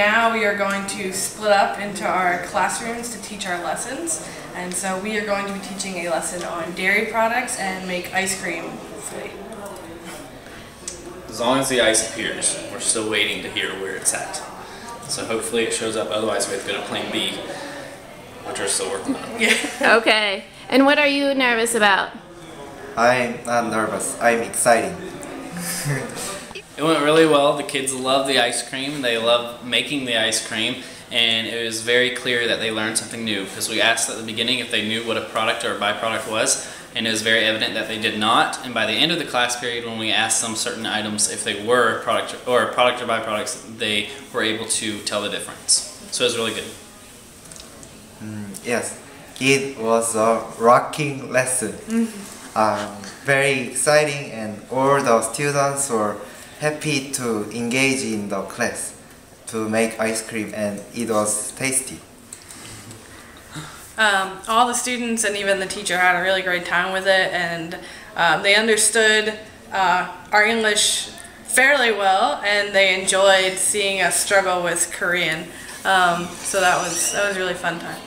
now we are going to split up into our classrooms to teach our lessons. And so we are going to be teaching a lesson on dairy products and make ice cream. hopefully. As long as the ice appears, we're still waiting to hear where it's at. So hopefully it shows up, otherwise we have to go to plan B, which we're still working on. Yeah. Okay. And what are you nervous about? I'm not nervous. I'm excited. It went really well. The kids love the ice cream. They love making the ice cream. And it was very clear that they learned something new because we asked at the beginning if they knew what a product or a byproduct was. And it was very evident that they did not. And by the end of the class period, when we asked them certain items, if they were a product or a product or byproducts, they were able to tell the difference. So it was really good. Yes, it was a rocking lesson. Um, very exciting, and all the students were happy to engage in the class to make ice cream, and it was tasty. Um, all the students and even the teacher had a really great time with it, and um, they understood uh, our English fairly well, and they enjoyed seeing us struggle with Korean. Um, so that was that was really fun time.